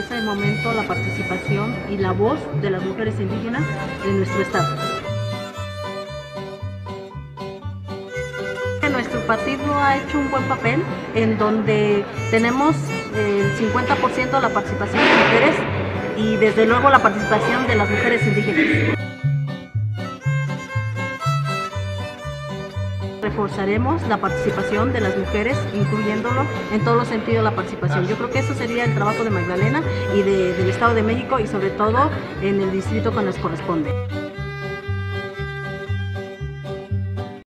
Es el momento la participación y la voz de las mujeres indígenas en nuestro estado. Nuestro partido ha hecho un buen papel en donde tenemos el 50% de la participación de mujeres y desde luego la participación de las mujeres indígenas. Reforzaremos la participación de las mujeres, incluyéndolo en todos los sentidos la participación. Yo creo que eso sería el trabajo de Magdalena y de, del Estado de México y sobre todo en el distrito que nos corresponde.